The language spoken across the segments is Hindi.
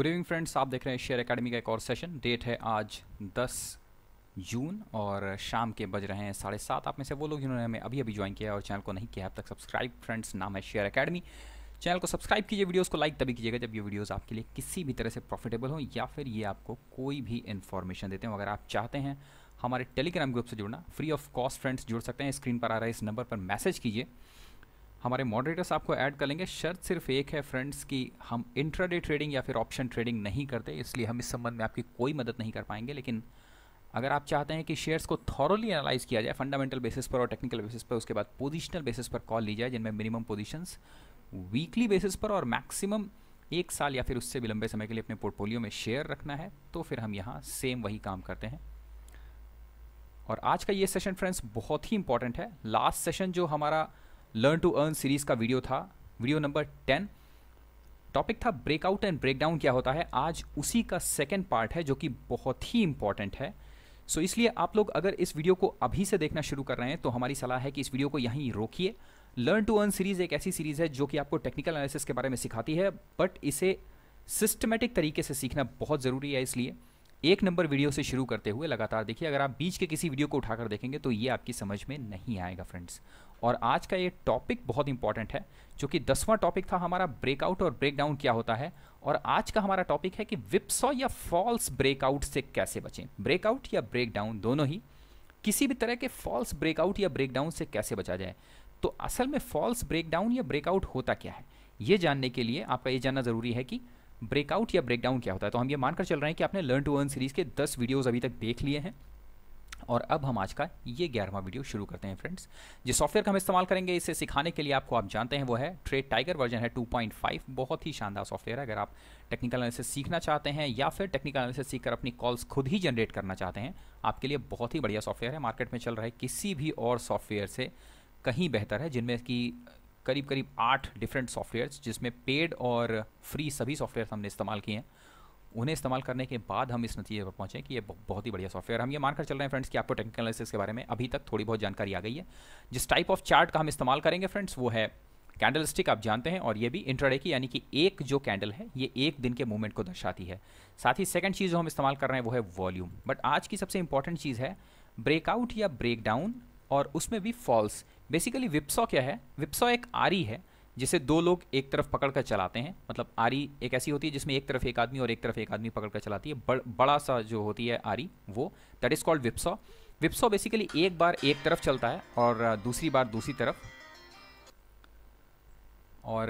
गुड इवनिंग फ्रेंड्स आप देख रहे हैं शेयर एकेडमी का एक और सेशन डेट है आज 10 जून और शाम के बज रहे हैं साढ़े सात। आप में से वो लोग जिन्होंने हमें अभी अभी ज्वाइन किया और चैनल को नहीं किया अब तक सब्सक्राइब फ्रेंड्स नाम है शेयर एकेडमी चैनल को सब्सक्राइब कीजिए वीडियोस को लाइक तभी कीजिएगा जब ये वीडियोस आपके लिए किसी भी तरह से प्रॉफिटेबल हो या फिर ये आपको कोई भी इन्फॉर्मेशन देते हो। अगर आप चाहते हैं हमारे टेलीग्राम ग्रुप से जुड़ना फ्री ऑफ़ कॉस्ट फ्रेंड्स जुड़ सकते हैं। स्क्रीन पर आ रहा इस नंबर पर मैसेज कीजिए। हमारे मॉडरेटर्स आपको ऐड कर लेंगे। शर्त सिर्फ़ एक है फ्रेंड्स कि, हम इंट्राडे ट्रेडिंग या फिर ऑप्शन ट्रेडिंग नहीं करते, इसलिए हम इस संबंध में आपकी कोई मदद नहीं कर पाएँगे। लेकिन अगर आप चाहते हैं कि शेयर्स को थॉरली एनालाइज किया जाए फंडामेंटल बेसिस पर और टेक्निकल बेसिस पर, उसके बाद पोजिशनल बेसिस पर कॉल ली जाए, जिनमें मिनिमम पोजिशंस वीकली बेसिस पर और मैक्सिमम एक साल या फिर उससे भी लंबे समय के लिए अपने पोर्टफोलियो में शेयर रखना है तो फिर हम यहाँ सेम वही काम करते हैं। और आज का ये सेशन फ्रेंड्स बहुत ही इंपॉर्टेंट है। लास्ट सेशन जो हमारा लर्न टू अर्न सीरीज़ का वीडियो था वीडियो नंबर टेन। टॉपिक था ब्रेकआउट एंड ब्रेकडाउन क्या होता है। आज उसी का सेकेंड पार्ट है जो कि बहुत ही इंपॉर्टेंट है। सो so, इसलिए आप लोग अगर इस वीडियो को अभी से देखना शुरू कर रहे हैं तो हमारी सलाह है कि इस वीडियो को यहीं रोकिए। लर्न टू अर्न सीरीज़ एक ऐसी सीरीज़ है जो कि आपको टेक्निकल एनालिसिस के बारे में सिखाती है बट इसे सिस्टमेटिक तरीके से सीखना बहुत ज़रूरी है इसलिए। एक नंबर वीडियो से शुरू करते हुए लगातार देखिए अगर आप बीच के किसी वीडियो को उठाकर देखेंगे तो ये आपकी समझ में नहीं आएगा फ्रेंड्स और आज का ये टॉपिक बहुत इंपॉर्टेंट है, जो कि दसवां टॉपिक था हमारा ब्रेकआउट और ब्रेकडाउन क्या होता है, और आज का हमारा टॉपिक है कि विप्सॉ या फॉल्स ब्रेकआउट से कैसे बचें। ब्रेकआउट या ब्रेकडाउन दोनों ही, किसी भी तरह के फॉल्स ब्रेकआउट या ब्रेकडाउन से कैसे बचा जाए। तो असल में फॉल्स ब्रेकडाउन या ब्रेकआउट होता क्या है, ये जानने के लिए आपका ये जानना ज़रूरी है कि ब्रेकआउट या ब्रेकडाउन क्या होता है। तो हम ये मानकर चल रहे हैं कि आपने लर्न टू अर्न सीरीज़ के दस वीडियोज़ अभी तक देख लिए हैं। और अब हम आज का ये ग्यारहवा वीडियो शुरू करते हैं फ्रेंड्स जिस सॉफ्टवेयर का हम इस्तेमाल करेंगे, इसे सिखाने के लिए आपको आप जानते हैं, वो है ट्रेड टाइगर वर्जन है 2.5 बहुत ही शानदार सॉफ्टवेयर है, अगर आप टेक्निकल एनालिसिस सीखना चाहते हैं या फिर टेक्निकल एनालिसिस सीखकर अपनी कॉल्स खुद ही जनरेट करना चाहते हैं, आपके लिए बहुत ही बढ़िया सॉफ्टवेयर है। मार्केट में चल रहा किसी भी और सॉफ्टवेयर से कहीं बेहतर है, जिनमें कि करीब करीब आठ डिफरेंट सॉफ्टवेयर्स जिसमें पेड और फ्री सभी सॉफ्टवेयर हमने इस्तेमाल किए हैं। उन्हें इस्तेमाल करने के बाद हम इस नतीजे पर पहुँचे कि ये बहुत ही बढ़िया सॉफ्टवेयर हम ये मानकर चल रहे हैं फ्रेंड्स कि आपको टेक्निकल एनालिसिस के बारे में अभी तक थोड़ी बहुत जानकारी आ गई है। जिस टाइप ऑफ़ चार्ट का हम इस्तेमाल करेंगे फ्रेंड्स वो है कैंडल स्टिक आप जानते हैं, और ये भी इंट्राडे की, यानी कि एक जो कैंडल है, ये एक दिन के मूवमेंट को दर्शाती है। साथ ही सेकंड चीज़ जो हम इस्तेमाल कर रहे हैं, वो है वॉल्यूम बट आज की सबसे इंपॉर्टेंट चीज़ है ब्रेकआउट या ब्रेकडाउन और उसमें भी फॉल्स बेसिकली विप्सॉ क्या है? विप्सॉ एक आरी है जिसे दो लोग एक तरफ़ पकड़ कर चलाते हैं। मतलब आरी एक ऐसी होती है जिसमें एक तरफ़ एक आदमी और एक तरफ़ एक आदमी पकड़ कर चलाती है। बड़, बड़ा सा जो होती है आरी वो that is called whipsaw whipsaw basically एक बार एक तरफ़ चलता है और दूसरी बार दूसरी तरफ़। और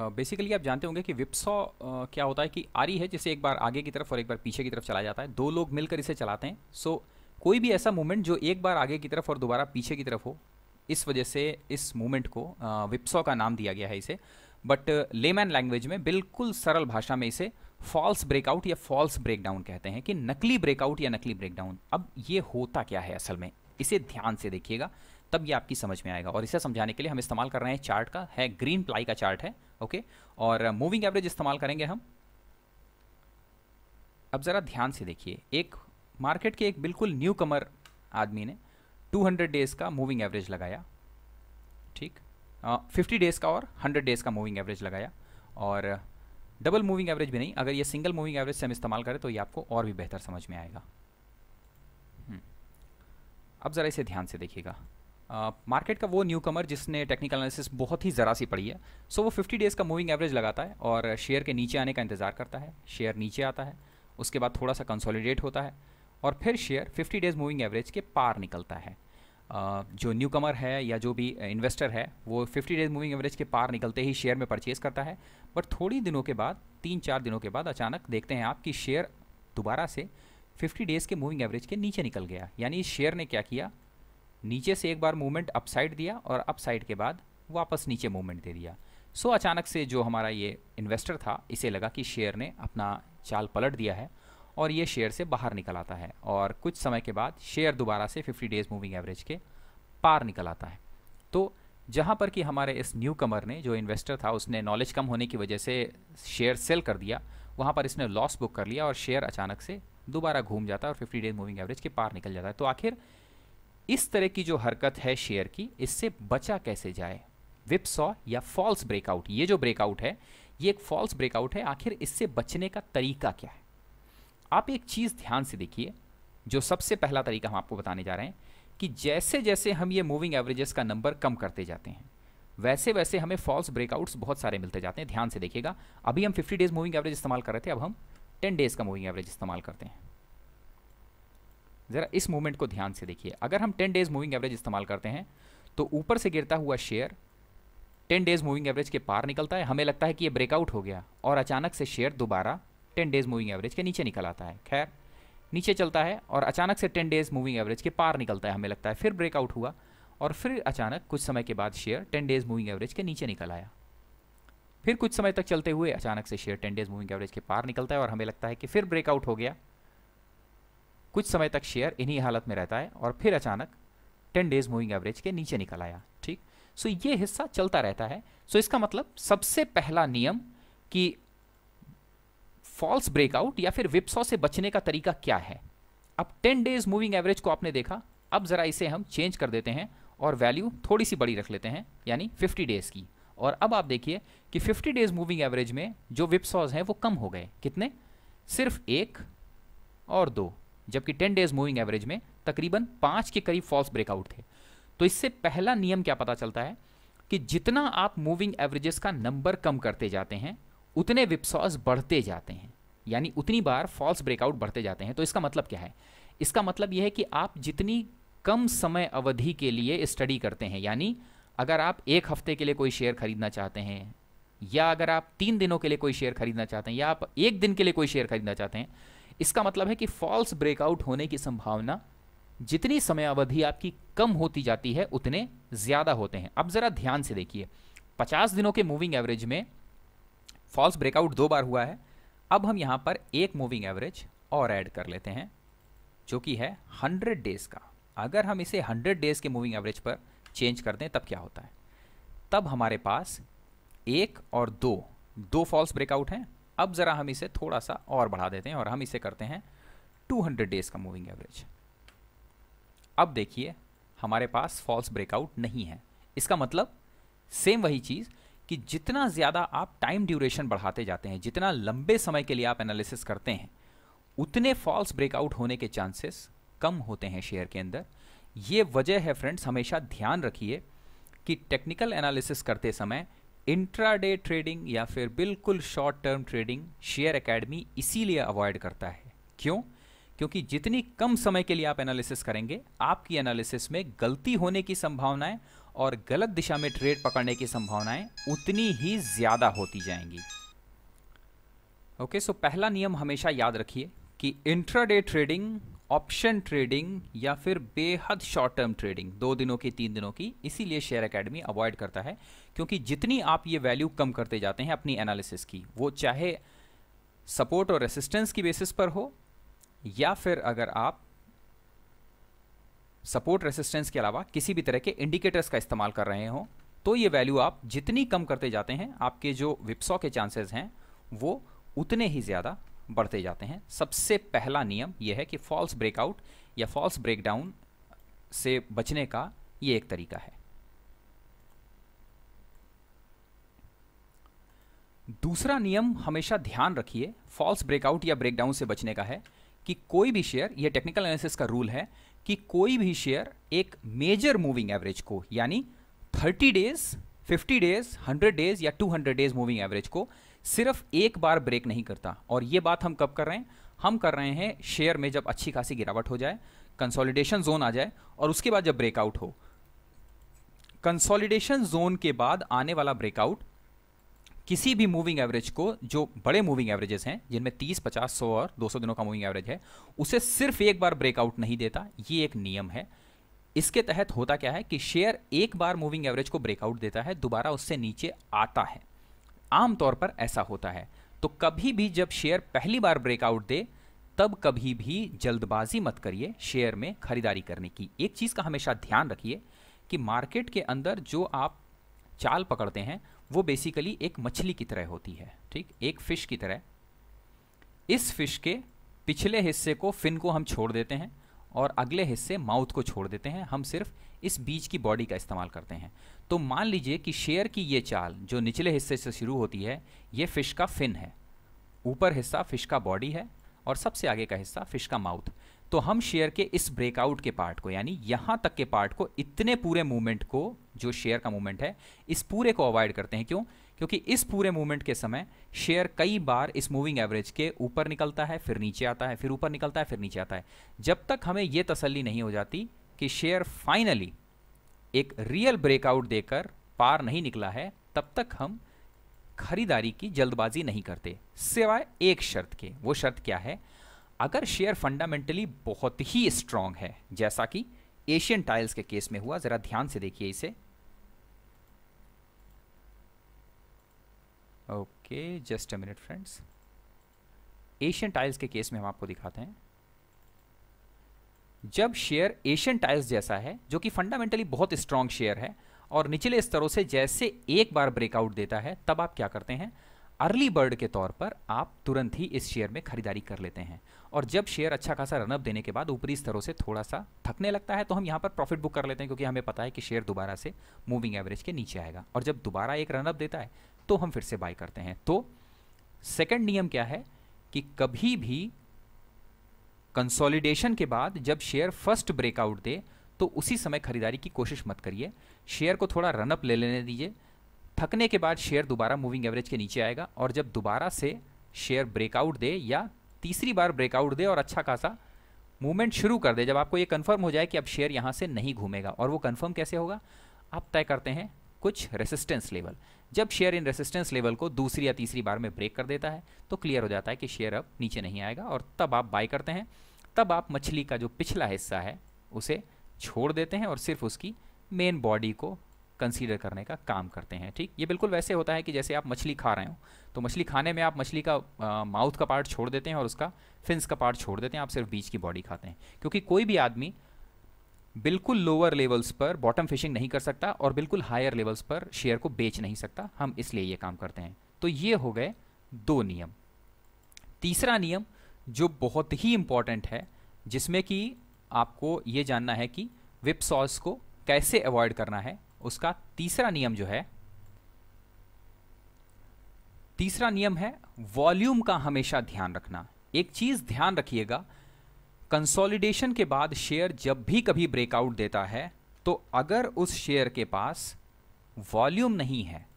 बेसिकली आप जानते होंगे कि विप्सॉ क्या होता है कि आरी है जिसे एक बार आगे की तरफ़ और एक बार पीछे की तरफ़ चलाया जाता है। दो लोग मिलकर इसे चलाते हैं। सो so, कोई भी ऐसा मूवमेंट जो एक बार आगे की तरफ़ और दोबारा पीछे की तरफ़ हो इस वजह से इस मूवमेंट को विप्सो का नाम दिया गया है इसे। बट लेमैन लैंग्वेज में बिल्कुल सरल भाषा में इसे फॉल्स ब्रेकआउट या फॉल्स ब्रेकडाउन कहते हैं कि नकली ब्रेकआउट या नकली ब्रेकडाउन अब ये होता क्या है असल में? इसे ध्यान से देखिएगा, तब ये आपकी समझ में आएगा। और इसे समझाने के लिए हम इस्तेमाल कर रहे हैं चार्ट का, है ग्रीन प्लाई का चार्ट है ओके और मूविंग एवरेज इस्तेमाल करेंगे हम। अब ज़रा ध्यान से देखिए, एक मार्केट के एक बिल्कुल न्यू कमर आदमी ने 200 डेज़ का मूविंग एवरेज लगाया। ठीक? फिफ्टी डेज़ का और 100 डेज़ का मूविंग एवरेज लगाया। और डबल मूविंग एवरेज भी नहीं, अगर ये सिंगल मूविंग एवरेज से हम इस्तेमाल करें तो ये आपको और भी बेहतर समझ में आएगा। हम्म। अब ज़रा इसे ध्यान से देखिएगा। मार्केट का वो न्यू कमर जिसने टेक्निकल एनालिसिस बहुत ही ज़रा सी पड़ी है सो वो 50 डेज़ का मूविंग एवरेज लगाता है और शेयर के नीचे आने का इंतज़ार करता है। शेयर नीचे आता है, उसके बाद थोड़ा सा कंसोलिडेट होता है। और फिर शेयर 50 डेज़ मूविंग एवरेज के पार निकलता है। जो न्यू कमर है या जो भी इन्वेस्टर है, वो 50 डेज़ मूविंग एवरेज के पार निकलते ही शेयर में परचेज करता है। बट थोड़ी दिनों के बाद, तीन चार दिनों के बाद अचानक देखते हैं आप कि शेयर दोबारा से 50 डेज़ के मूविंग एवरेज के नीचे निकल गया। यानी शेयर ने क्या किया? नीचे से एक बार मूवमेंट अपसाइड दिया और अपसाइड के बाद वापस नीचे मूवमेंट दे दिया। सो अचानक से जो हमारा ये इन्वेस्टर था, इसे लगा कि शेयर ने अपना चाल पलट दिया है। और ये शेयर से बाहर निकल आता है। और कुछ समय के बाद शेयर दोबारा से 50 डेज़ मूविंग एवरेज के पार निकल आता है। तो जहाँ पर कि हमारे इस न्यू कमर ने, जो इन्वेस्टर था, उसने नॉलेज कम होने की वजह से शेयर सेल कर दिया, वहाँ पर इसने लॉस बुक कर लिया और शेयर अचानक से दोबारा घूम जाता है और फिफ्टी डेज़ मूविंग एवरेज के पार निकल जाता है। तो आखिर इस तरह की जो हरकत है शेयर की, इससे बचा कैसे जाए? विपसॉ या फॉल्स ब्रेकआउट ये जो ब्रेकआउट है, ये एक फॉल्स ब्रेकआउट है। आखिर इससे बचने का तरीका क्या है? आप एक चीज़ ध्यान से देखिए, जो सबसे पहला तरीका हम आपको बताने जा रहे हैं कि जैसे जैसे हम ये मूविंग एवरेजेस का नंबर कम करते जाते हैं वैसे वैसे हमें फॉल्स ब्रेकआउट्स बहुत सारे मिलते जाते हैं। ध्यान से देखिएगा, अभी हम 50 डेज़ मूविंग एवरेज इस्तेमाल कर रहे थे, अब हम 10 डेज़ का मूविंग एवरेज इस्तेमाल करते हैं। ज़रा इस मूवमेंट को ध्यान से देखिए। अगर हम 10 डेज़ मूविंग एवरेज इस्तेमाल करते हैं तो ऊपर से गिरता हुआ शेयर 10 डेज़ मूविंग एवरेज के पार निकलता है। हमें लगता है कि ये ब्रेकआउट हो गया और अचानक से शेयर दोबारा 10 डेज़ मूविंग एवरेज के नीचे निकल आता है, खैर, नीचे चलता है और अचानक से टेन डेज़ मूविंग एवरेज के पार निकलता है, हमें लगता है, फिर ब्रेकआउट हुआ और फिर अचानक कुछ समय के बाद share ten days moving average के नीचे निकल आया। फिर कुछ समय तक चलते हुए अचानक से share ten days moving average के पार निकलता है और हमें लगता है कि फिर ब्रेकआउट हो गया। कुछ समय तक शेयर इन्हीं हालत में रहता है और फिर अचानक टेन डेज़ मूविंग एवरेज के नीचे निकल आया, ठीक? सो ये हिस्सा चलता रहता है। सो इसका मतलब सबसे पहला नियम कि फॉल्स ब्रेकआउट या फिर विप्सॉ से बचने का तरीका क्या है? अब टेन डेज़ मूविंग एवरेज को आपने देखा। अब जरा इसे हम चेंज कर देते हैं और वैल्यू थोड़ी सी बड़ी रख लेते हैं, यानी 50 डेज़ की। और अब आप देखिए कि 50 डेज़ मूविंग एवरेज में जो विप्सॉज हैं वो कम हो गए। कितने? सिर्फ़ एक और दो। जबकि 10 डेज़ मूविंग एवरेज में तकरीबन पाँच के करीब फॉल्स ब्रेकआउट थे। तो इससे पहला नियम क्या पता चलता है? कि जितना आप मूविंग एवरेजेस का नंबर कम करते जाते हैं, उतने विप्सॉस बढ़ते जाते हैं। यानी उतनी बार फॉल्स ब्रेकआउट बढ़ते जाते हैं। तो इसका मतलब क्या है? इसका मतलब यह है कि आप जितनी कम समय अवधि के लिए स्टडी करते हैं, यानी अगर आप एक हफ़्ते के लिए कोई शेयर खरीदना चाहते हैं, या अगर आप तीन दिनों के लिए कोई शेयर खरीदना चाहते हैं, या आप एक दिन के लिए कोई शेयर खरीदना चाहते हैं, इसका मतलब है कि फॉल्स ब्रेकआउट होने की संभावना जितनी समय अवधि आपकी कम होती जाती है, उतने ज़्यादा होते हैं। अब ज़रा ध्यान से देखिए 50 दिनों के मूविंग एवरेज में फॉल्स ब्रेकआउट दो बार हुआ है अब हम यहाँ पर एक मूविंग एवरेज और ऐड कर लेते हैं, जो कि है 100 डेज़ का। अगर हम इसे 100 डेज़ के मूविंग एवरेज पर चेंज कर दें, तब क्या होता है? तब हमारे पास एक और दो दो फॉल्स ब्रेकआउट हैं। अब ज़रा हम इसे थोड़ा सा और बढ़ा देते हैं और हम इसे करते हैं 200 डेज़ का मूविंग एवरेज अब देखिए, हमारे पास फॉल्स ब्रेकआउट नहीं है। इसका मतलब सेम वही चीज़ कि जितना ज़्यादा आप टाइम ड्यूरेशन बढ़ाते जाते हैं, जितना लंबे समय के लिए आप एनालिसिस करते हैं, उतने फॉल्स ब्रेकआउट होने के चांसेस कम होते हैं शेयर के अंदर। ये वजह है फ्रेंड्स हमेशा ध्यान रखिए कि टेक्निकल एनालिसिस करते समय इंट्राडे ट्रेडिंग या फिर बिल्कुल short term trading share academy इसीलिए अवॉइड करता है। क्यों? क्योंकि जितनी कम समय के लिए आप एनालिसिस करेंगे, आपकी एनालिसिस में गलती होने की संभावनाएँ और गलत दिशा में ट्रेड पकड़ने की संभावनाएँ उतनी ही ज़्यादा होती जाएँगी। ओके सो पहला नियम हमेशा याद रखिए कि इंट्राडे ट्रेडिंग ऑप्शन ट्रेडिंग या फिर बेहद शॉर्ट टर्म ट्रेडिंग दो दिनों की, तीन दिनों की, इसीलिए शेयर एकेडमी अवॉइड करता है, क्योंकि जितनी आप ये वैल्यू कम करते जाते हैं अपनी एनालिसिस की, वो चाहे सपोर्ट और रेसिस्टेंस की बेसिस पर हो, या फिर अगर आप सपोर्ट रेसिस्टेंस के अलावा किसी भी तरह के इंडिकेटर्स का इस्तेमाल कर रहे हो तो ये वैल्यू आप जितनी कम करते जाते हैं, आपके जो विप्सॉ के चांसेस हैं, वो उतने ही ज़्यादा बढ़ते जाते हैं। सबसे पहला नियम यह है कि फॉल्स ब्रेकआउट या फॉल्स ब्रेकडाउन से बचने का ये एक तरीका है। दूसरा नियम हमेशा ध्यान रखिए, फॉल्स ब्रेकआउट या ब्रेकडाउन से बचने का है कि कोई भी शेयर यह टेक्निकल एनालिसिस का रूल है कि कोई भी शेयर एक मेजर मूविंग एवरेज को, यानी 30 डेज़ 50 डेज़ 100 डेज़ या 200 डेज़ मूविंग एवरेज को सिर्फ़ एक बार ब्रेक नहीं करता। और ये बात हम कब कर रहे हैं? हम कर रहे हैं शेयर में जब अच्छी खासी गिरावट हो जाए कंसोलिडेशन जोन आ जाए और उसके बाद जब ब्रेकआउट हो। कंसोलिडेशन जोन के बाद आने वाला ब्रेकआउट किसी भी मूविंग एवरेज को जो बड़े मूविंग एवरेजेस हैं जिनमें 30, 50, 100 और 200 दिनों का मूविंग एवरेज है उसे सिर्फ़ एक बार ब्रेकआउट नहीं देता ये एक नियम है। इसके तहत होता क्या है कि शेयर एक बार मूविंग एवरेज को ब्रेकआउट देता है दोबारा उससे नीचे आता है। आमतौर पर ऐसा होता है। तो कभी भी जब शेयर पहली बार ब्रेकआउट दे तब कभी भी जल्दबाजी मत करिए शेयर में खरीदारी करने की। एक चीज़ का हमेशा ध्यान रखिए कि मार्केट के अंदर जो आप चाल पकड़ते हैं वो बेसिकली एक मछली की तरह होती है, ठीक? एक फ़िश की तरह। इस फ़िश के पिछले हिस्से को फिन को हम छोड़ देते हैं और अगले हिस्से माउथ को छोड़ देते हैं। हम सिर्फ़ इस बीच की बॉडी का इस्तेमाल करते हैं। तो मान लीजिए कि शेयर की ये चाल जो निचले हिस्से से शुरू होती है, ये फ़िश का फिन है। ऊपर हिस्सा फ़िश का बॉडी है और सबसे आगे का हिस्सा फ़िश का माउथ तो हम शेयर के इस ब्रेकआउट के पार्ट को, यानी यहाँ तक के पार्ट को, इतने पूरे मूवमेंट को, जो शेयर का मूवमेंट है, इस पूरे को अवॉइड करते हैं। क्यों? क्योंकि इस पूरे मूवमेंट के समय शेयर कई बार इस मूविंग एवरेज के ऊपर निकलता है, फिर नीचे आता है, फिर ऊपर निकलता है, फिर नीचे आता है। जब तक हमें यह तसल्ली नहीं हो जाती कि शेयर फाइनली एक रियल ब्रेकआउट देकर पार नहीं निकला है, तब तक हम खरीदारी की जल्दबाजी नहीं करते, सिवाय एक शर्त के। वो शर्त क्या है? अगर शेयर फंडामेंटली बहुत ही स्ट्रांग है, जैसा कि एशियन टाइल्स के केस में हुआ, जरा ध्यान से देखिए इसे। Okay just a minute friends Asian tiles के केस में हम आपको दिखाते हैं। जब शेयर एशियन टाइल्स जैसा है, जो कि फंडामेंटली बहुत स्ट्रांग शेयर है, और निचले स्तरों से जैसे एक बार ब्रेकआउट देता है, तब आप क्या करते हैं? अर्ली बर्ड के तौर पर आप तुरंत ही इस शेयर में खरीदारी कर लेते हैं। और जब शेयर अच्छा खासा रनअप देने के बाद ऊपरी स्तरों से थोड़ा सा थकने लगता है तो हम यहाँ पर प्रॉफिट बुक कर लेते हैं, क्योंकि हमें पता है कि शेयर दोबारा से मूविंग एवरेज के नीचे आएगा। और जब दोबारा एक रनअप देता है तो हम फिर से बाय करते हैं। तो सेकेंड नियम क्या है कि कभी भी कंसोलिडेशन के बाद जब शेयर फ़र्स्ट ब्रेकआउट दे तो उसी समय खरीदारी की कोशिश मत करिए। शेयर को थोड़ा रनअप ले लेने दीजिए। थकने के बाद शेयर दोबारा मूविंग एवरेज के नीचे आएगा और जब दोबारा से शेयर ब्रेकआउट दे या तीसरी बार ब्रेकआउट दे और अच्छा खासा मूवमेंट शुरू कर दे, जब आपको ये कंफर्म हो जाए कि अब शेयर यहाँ से नहीं घूमेगा और वो कंफर्म कैसे होगा? आप तय करते हैं कुछ रेसिस्टेंस लेवल जब शेयर इन रेसिस्टेंस लेवल को दूसरी या तीसरी बार में ब्रेक कर देता है तो क्लियर हो जाता है कि शेयर अब नीचे नहीं आएगा और तब आप बाय करते हैं। तब आप मछली का जो पिछला हिस्सा है, उसे छोड़ देते हैं और सिर्फ़ उसकी मेन बॉडी को कंसीडर करने का काम करते हैं, ठीक? ये बिल्कुल वैसे होता है कि जैसे आप मछली खा रहे हो तो मछली खाने में आप मछली का माउथ का पार्ट छोड़ देते हैं और उसका फिंस का पार्ट छोड़ देते हैं, आप सिर्फ़ बीच की बॉडी खाते हैं। क्योंकि कोई भी आदमी बिल्कुल लोअर लेवल्स पर बॉटम फिशिंग नहीं कर सकता और बिल्कुल हायर लेवल्स पर शेयर को बेच नहीं सकता, हम इसलिए ये काम करते हैं। तो ये हो गए दो नियम। तीसरा नियम जो बहुत ही इंपॉर्टेंट है, जिसमें कि आपको ये जानना है कि विप सॉस को कैसे अवॉइड करना है उसका तीसरा नियम जो है, तीसरा नियम है वॉल्यूम का हमेशा ध्यान रखना। एक चीज़ ध्यान रखिएगा, कंसोलिडेशन के बाद शेयर जब भी कभी ब्रेकआउट देता है तो अगर उस शेयर के पास वॉल्यूम नहीं है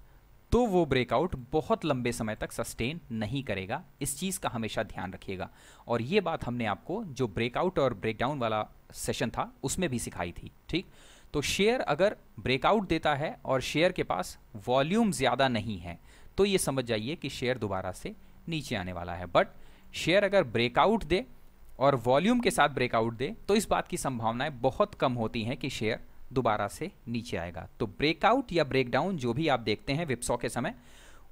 तो वो ब्रेकआउट बहुत लंबे समय तक सस्टेन नहीं करेगा। इस चीज़ का हमेशा ध्यान रखिएगा। और ये बात हमने आपको जो ब्रेकआउट और ब्रेकडाउन वाला सेशन था, उसमें भी सिखाई थी, ठीक? तो शेयर अगर ब्रेकआउट देता है और शेयर के पास वॉल्यूम ज़्यादा नहीं है तो ये समझ जाइए कि शेयर दोबारा से नीचे आने वाला है। बट शेयर अगर ब्रेकआउट दे और वॉल्यूम के साथ ब्रेकआउट दे तो इस बात की संभावनाएँ बहुत कम होती हैं कि शेयर दोबारा से नीचे आएगा। तो ब्रेकआउट या ब्रेकडाउन जो भी आप देखते हैं विप्सॉ के समय,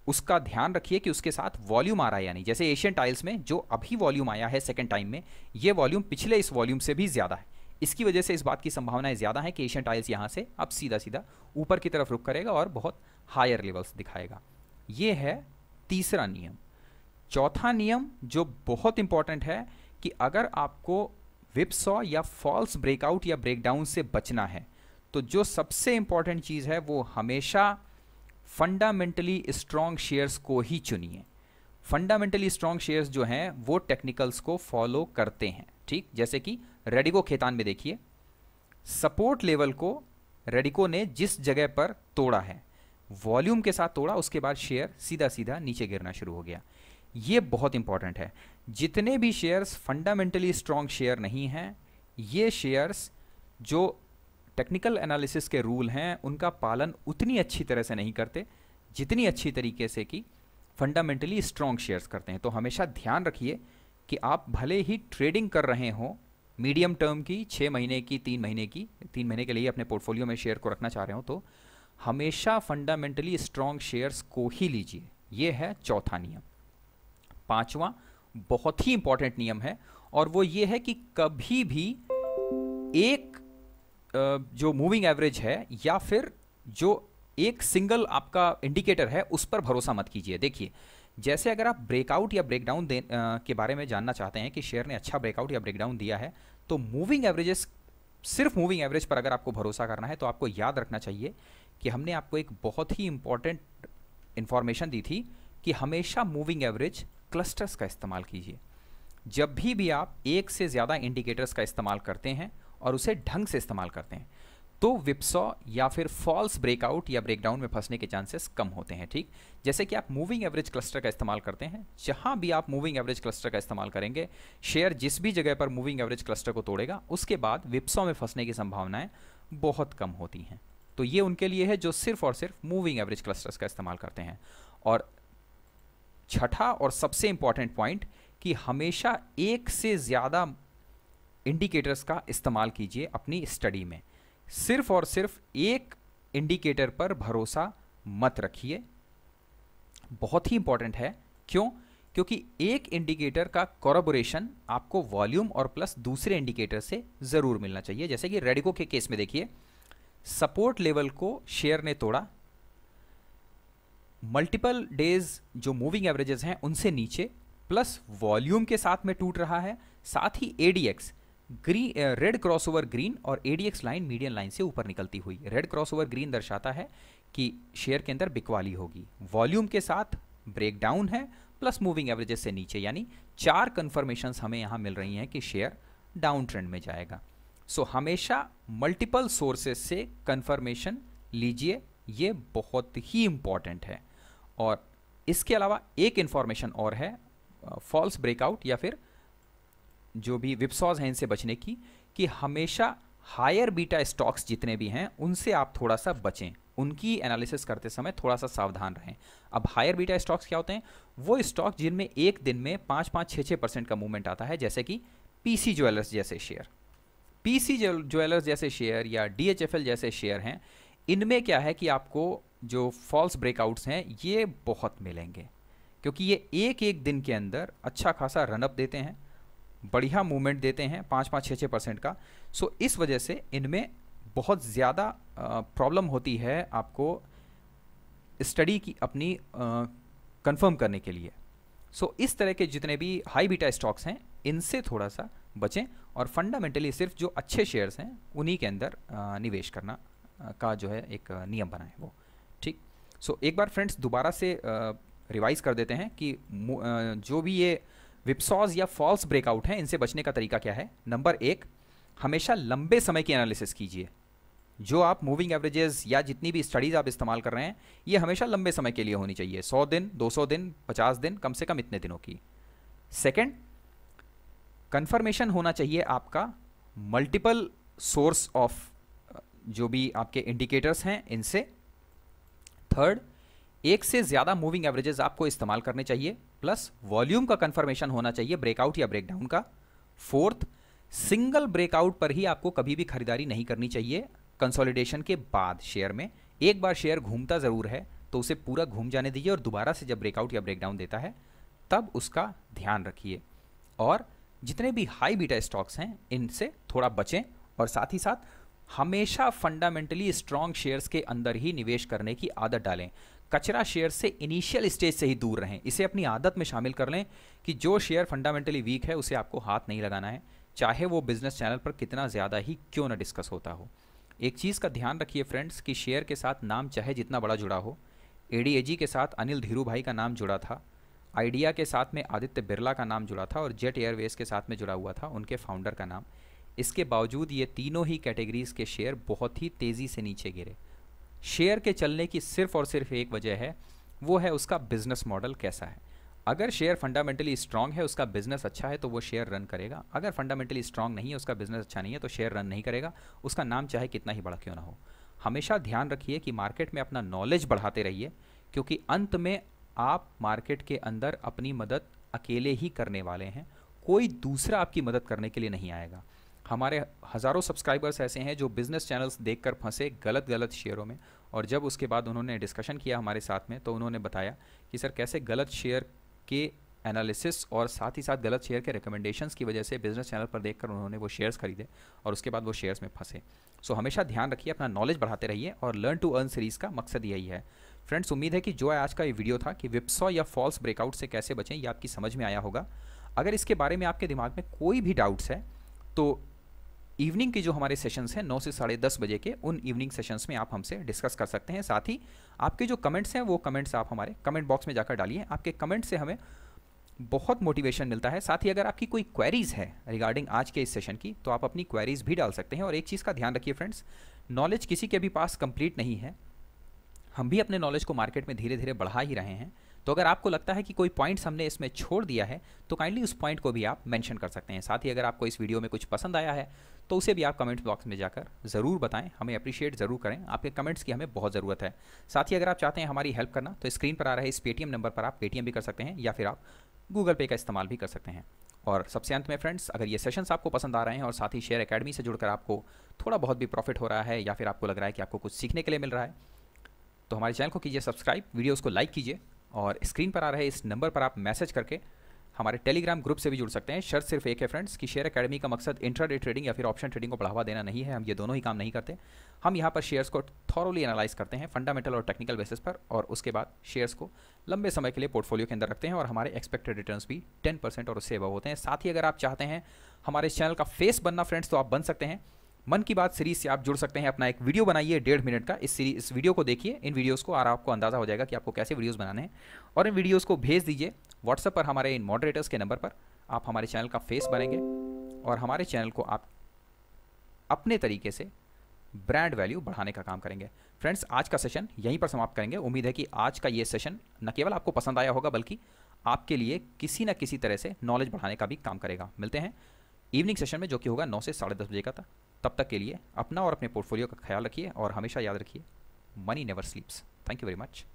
उसका ध्यान रखिए कि उसके साथ वॉल्यूम आ रहा है यानी जैसे एशियन टाइल्स में जो अभी वॉल्यूम आया है सेकेंड टाइम में, ये वॉल्यूम पिछले इस वॉल्यूम से भी ज़्यादा है। इसकी वजह से इस बात की संभावनाएँ ज़्यादा है कि एशियन टाइल्स यहाँ से अब सीधा सीधा ऊपर की तरफ़ रुक करेगा और बहुत हायर लेवल्स दिखाएगा। ये है तीसरा नियम। चौथा नियम जो बहुत इंपॉर्टेंट है कि अगर आपको विपसॉ या फॉल्स ब्रेकआउट या ब्रेकडाउन से बचना है तो जो सबसे इंपॉर्टेंट चीज़ है वो हमेशा फंडामेंटली स्ट्रॉन्ग शेयर्स को ही चुनिए। फंडामेंटली स्ट्रॉन्ग शेयर्स जो हैं, वो टेक्निकल्स को फॉलो करते हैं। ठीक? जैसे कि रेडिको खेतान में देखिए। सपोर्ट लेवल को रेडिको ने जिस जगह पर तोड़ा है वॉल्यूम के साथ तोड़ा, उसके बाद शेयर सीधा सीधा नीचे गिरना शुरू हो गया। ये बहुत इंपॉर्टेंट है। जितने भी शेयर्स फंडामेंटली स्ट्रॉन्ग शेयर नहीं हैं, ये शेयर्स जो टेक्निकल एनालिसिस के रूल हैं, उनका पालन उतनी अच्छी तरह से नहीं करते, जितनी अच्छी तरीके से कि फंडामेंटली स्ट्रॉन्ग शेयर्स करते हैं। तो हमेशा ध्यान रखिए कि आप भले ही ट्रेडिंग कर रहे हो मीडियम टर्म की छः महीने की, तीन महीने की, तीन महीने के लिए अपने पोर्टफोलियो में शेयर को रखना चाह रहे हो तो हमेशा फंडामेंटली स्ट्रॉन्ग शेयर्स को ही लीजिए। ये है चौथा नियम। पांचवा, बहुत ही इंपॉर्टेंट नियम है, और वो ये है कि कभी भी एक जो मूविंग एवरेज है, या फिर जो एक सिंगल आपका इंडिकेटर है, उस पर भरोसा मत कीजिए। देखिए जैसे अगर आप ब्रेकआउट या ब्रेकडाउन के बारे में जानना चाहते हैं कि शेयर ने अच्छा ब्रेकआउट या ब्रेकडाउन दिया है तो मूविंग एवरेजेस सिर्फ़ मूविंग एवरेज पर अगर आपको भरोसा करना है तो आपको याद रखना चाहिए कि हमने आपको एक बहुत ही इंपॉर्टेंट इंफॉर्मेशन दी थी कि हमेशा मूविंग एवरेज क्लस्टर्स का इस्तेमाल कीजिए। जब भी भी आप एक से ज़्यादा इंडिकेटर्स का इस्तेमाल करते हैं और उसे ढंग से इस्तेमाल करते हैं तो विप्सॉ या फिर फॉल्स ब्रेकआउट या ब्रेकडाउन में फंसने के चांसेस कम होते हैं, ठीक? जैसे कि आप मूविंग एवरेज क्लस्टर का इस्तेमाल करते हैं, जहाँ भी आप मूविंग एवरेज क्लस्टर का इस्तेमाल करेंगे शेयर जिस भी जगह पर मूविंग एवरेज क्लस्टर को तोड़ेगा, उसके बाद विप्सॉ में फंसने की संभावनाएँ बहुत कम होती हैं। तो ये उनके लिए है जो सिर्फ़ और सिर्फ़ मूविंग एवरेज क्लस्टर्स का इस्तेमाल करते हैं। और छठा और सबसे इंपॉर्टेंट पॉइंट कि हमेशा एक से ज़्यादा इंडिकेटर्स का इस्तेमाल कीजिए अपनी स्टडी में। सिर्फ़ और सिर्फ़ एक इंडिकेटर पर भरोसा मत रखिए। बहुत ही इंपॉर्टेंट है। क्यों? क्योंकि एक इंडिकेटर का कोरोबोरेशन आपको वॉल्यूम और प्लस दूसरे इंडिकेटर से ज़रूर मिलना चाहिए। जैसे कि रेडिको के केस में देखिए। सपोर्ट लेवल को शेयर ने तोड़ा। मल्टीपल डेज़ जो मूविंग एवरेजेस हैं, उनसे नीचे प्लस वॉल्यूम के साथ में टूट रहा है। साथ ही ADX green red cross over green और एडीएक्स लाइन मीडियन लाइन से ऊपर निकलती हुई। रेड क्रॉस ओवर ग्रीन दर्शाता है कि शेयर के अंदर बिकवाली होगी। वॉल्यूम के साथ ब्रेक डाउन है प्लस मूविंग एवरेजेस से नीचे यानी चार कन्फर्मेशन हमें यहाँ मिल रही हैं कि शेयर डाउन ट्रेंड में जाएगा। सो so, हमेशा मल्टीपल सोर्सेस से कन्फर्मेशन लीजिए ये बहुत ही इंपॉर्टेंट है। और इसके अलावा एक इंफॉर्मेशन और है फॉल्स ब्रेकआउट या फिर जो भी विप्सॉज हैं इनसे बचने की, कि हमेशा हायर बीटा स्टॉक्स जितने भी हैं, उनसे आप थोड़ा सा बचें। उनकी एनालिसिस करते समय थोड़ा सा सावधान रहें। अब हायर बीटा स्टॉक्स क्या होते हैं? वो स्टॉक जिनमें एक दिन में पाँच पाँच छः छः परसेंट का मूवमेंट आता है, जैसे कि पीसी ज्वेलर्स जैसे शेयर। पीसी ज्वेलर्स जैसे शेयर या डीएचएफएल जैसे शेयर हैं, इनमें क्या है कि आपको जो फॉल्स ब्रेकआउट्स हैं, ये बहुत मिलेंगे। क्योंकि ये एक एक दिन के अंदर अच्छा खासा रनअप देते हैं बढ़िया मूवमेंट देते हैं पाँच पाँच छः छः परसेंट का। सो इस वजह से इनमें बहुत ज़्यादा प्रॉब्लम होती है आपको स्टडी की अपनी कंफर्म करने के लिए। सो so, इस तरह के जितने भी हाई बीटा स्टॉक्स हैं इनसे थोड़ा सा बचें और फंडामेंटली सिर्फ़ जो अच्छे शेयर्स हैं उन्हीं के अंदर निवेश करना का जो है एक नियम बनाए वो। ठीक? सो so, एक बार फ्रेंड्स दोबारा से रिवाइज कर देते हैं कि जो भी ये विपसॉज या फॉल्स ब्रेकआउट हैं, इनसे बचने का तरीका क्या है? नंबर एक, हमेशा लंबे समय की एनालिसिस कीजिए। जो आप मूविंग एवरेजेस या जितनी भी स्टडीज़ आप इस्तेमाल कर रहे हैं, ये हमेशा लंबे समय के लिए होनी चाहिए। 100 दिन 200 दिन 50 दिन, कम से कम इतने दिनों की। सेकंड कंफर्मेशन होना चाहिए आपका मल्टीपल सोर्स ऑफ़ जो भी आपके इंडिकेटर्स हैं, इनसे। थर्ड एक से ज़्यादा मूविंग एवरेजेस आपको इस्तेमाल करने चाहिए प्लस वॉल्यूम का कंफर्मेशन होना चाहिए ब्रेकआउट या ब्रेकडाउन का। फोर्थ सिंगल ब्रेकआउट पर ही आपको कभी भी खरीदारी नहीं करनी चाहिए। कंसोलिडेशन के बाद शेयर में। एक बार शेयर घूमता ज़रूर है तो उसे पूरा घूम जाने दीजिए और दोबारा से जब ब्रेकआउट या ब्रेकडाउन देता है, तब उसका ध्यान रखिए। और जितने भी हाई बीटा स्टॉक्स हैं, इनसे थोड़ा बचें और साथ ही साथ हमेशा फंडामेंटली स्ट्रॉन्ग शेयर्स के अंदर ही निवेश करने की आदत डालें। कचरा शेयर से इनिशियल स्टेज से ही दूर रहें। इसे अपनी आदत में शामिल कर लें कि जो शेयर फंडामेंटली वीक है, उसे आपको हाथ नहीं लगाना है, चाहे वो बिज़नेस चैनल पर कितना ज़्यादा ही क्यों ना डिस्कस होता हो। एक चीज़ का ध्यान रखिए फ्रेंड्स कि शेयर के साथ नाम चाहे जितना बड़ा जुड़ा हो। एडीएजी के साथ अनिल धीरू भाई का नाम जुड़ा था। आइडिया के साथ में आदित्य बिरला का नाम जुड़ा था और जेट एयरवेज के साथ में जुड़ा हुआ था उनके फाउंडर का नाम। इसके बावजूद ये तीनों ही कैटेगरीज के शेयर बहुत ही तेज़ी से नीचे गिरे। शेयर के चलने की सिर्फ़ और सिर्फ़ एक वजह है, वो है उसका बिज़नेस मॉडल कैसा है। अगर शेयर फंडामेंटली स्ट्रांग है, उसका बिज़नेस अच्छा है तो वो शेयर रन करेगा। अगर फंडामेंटली स्ट्रांग नहीं है, उसका बिज़नेस अच्छा नहीं है तो शेयर रन नहीं करेगा। उसका नाम चाहे कितना ही बड़ा क्यों ना हो। हमेशा ध्यान रखिए कि मार्केट में अपना नॉलेज बढ़ाते रहिए, क्योंकि अंत में आप मार्केट के अंदर अपनी मदद अकेले ही करने वाले हैं। कोई दूसरा आपकी मदद करने के लिए नहीं आएगा। हमारे हज़ारों सब्सक्राइबर्स ऐसे हैं जो बिज़नेस चैनल्स देख कर फंसे गलत गलत शेयरों में और जब उसके बाद उन्होंने डिस्कशन किया हमारे साथ में तो उन्होंने बताया कि सर कैसे गलत शेयर के एनालिसिस और साथ ही साथ गलत शेयर के रिकमेंडेशंस की वजह से बिज़नेस चैनल पर देखकर उन्होंने वो शेयर्स खरीदे और उसके बाद वो शेयर्स में फंसे। सो so, हमेशा ध्यान रखिए अपना नॉलेज बढ़ाते रहिए और लर्न टू अर्न सीरीज़ का मकसद यही है। फ्रेंड्स उम्मीद है कि जो है आज का ये वीडियो था कि विप्सॉ या फॉल्स ब्रेकआउट से कैसे बचें ये आपकी समझ में आया होगा। अगर इसके बारे में आपके दिमाग में कोई भी डाउट्स है तो इवनिंग के जो हमारे सेशंस हैं, नौ से साढ़े दस बजे के, उन इवनिंग सेशंस में आप हमसे डिस्कस कर सकते हैं। साथ ही आपके जो कमेंट्स हैं, वो कमेंट्स आप हमारे कमेंट बॉक्स में जाकर डालिए। आपके कमेंट से हमें बहुत मोटिवेशन मिलता है। साथ ही अगर आपकी कोई क्वेरीज है रिगार्डिंग आज के इस सेशन की तो आप अपनी क्वेरीज भी डाल सकते हैं। और एक चीज़ का ध्यान रखिए फ्रेंड्स नॉलेज किसी के भी पास कंप्लीट नहीं है। हम भी अपने नॉलेज को मार्केट में धीरे धीरे बढ़ा ही रहे हैं। तो अगर आपको लगता है कि कोई पॉइंट्स हमने इसमें छोड़ दिया है तो काइंडली उस पॉइंट को भी आप मेंशन कर सकते हैं। साथ ही अगर आपको इस वीडियो में कुछ पसंद आया है तो उसे भी आप कमेंट बॉक्स में जाकर ज़रूर बताएँ, हमें अप्रिशिएट ज़रूर करें। आपके कमेंट्स की हमें बहुत ज़रूरत है। साथ ही अगर आप चाहते हैं हमारी हेल्प करना तो स्क्रीन पर आ रहे इस पेटीएम नंबर पर आप पेटीएम भी कर सकते हैं, या फिर आप गूगल पे का इस्तेमाल भी कर सकते हैं। और सबसे अंत में फ्रेंड्स अगर ये सेशंस आपको पसंद आ रहे हैं और साथ ही शेयर अकेडमी से जुड़कर आपको थोड़ा बहुत भी प्रॉफिट हो रहा है, या फिर आपको लग रहा है कि आपको कुछ सीखने के लिए मिल रहा है तो हमारे चैनल को कीजिए सब्सक्राइब वीडियोज़ को लाइक कीजिए और स्क्रीन पर आ रहे इस नंबर पर आप मैसेज करके हमारे टेलीग्राम ग्रुप से भी जुड़ सकते हैं। शर्त सिर्फ़ एक है फ्रेंड्स कि शेयर अकेडमी का मकसद इंट्राडे ट्रेडिंग या फिर ऑप्शन ट्रेडिंग को बढ़ावा देना नहीं है। हम ये दोनों ही काम नहीं करते। हम यहाँ पर शेयर्स को थॉरोली एनालाइज करते हैं फंडामेंटल और टेक्निकल बेसिस पर और उसके बाद शेयर्स को लंबे समय के लिए पोर्टफोलियो के अंदर रखते हैं और हमारे एक्सपेक्टेड रिटर्न भी टेन और उससे अबव होते हैं। साथ ही अगर आप चाहते हैं हमारे चैनल का फेस बनना फ्रेंड्स तो आप बन सकते हैं। मन की बात सीरीज़ से आप जुड़ सकते हैं, अपना एक वीडियो बनाइए डेढ़ मिनट का। इस सीरीज़ इस वीडियो को देखिए, इन वीडियोस को, और आपको अंदाज़ा हो जाएगा कि आपको कैसे वीडियोस बनाने हैं। और इन वीडियोस को भेज दीजिए व्हाट्सएप पर, हमारे इन मॉडरेटर्स के नंबर पर। आप हमारे चैनल का फेस बनेंगे, और हमारे चैनल को आप अपने तरीके से ब्रांड वैल्यू बढ़ाने का काम करेंगे। फ्रेंड्स आज का सेशन यहीं पर समाप्त करेंगे। उम्मीद है कि आज का ये सेशन न केवल आपको पसंद आया होगा, बल्कि आपके लिए किसी न किसी तरह से नॉलेज बढ़ाने का भी काम करेगा। मिलते हैं। इवनिंग सेशन में जो कि होगा नौ से साढ़े दस बजे का था। तब तक के लिए अपना और अपने पोर्टफोलियो का ख्याल रखिए और हमेशा याद रखिए money never sleeps thank you very much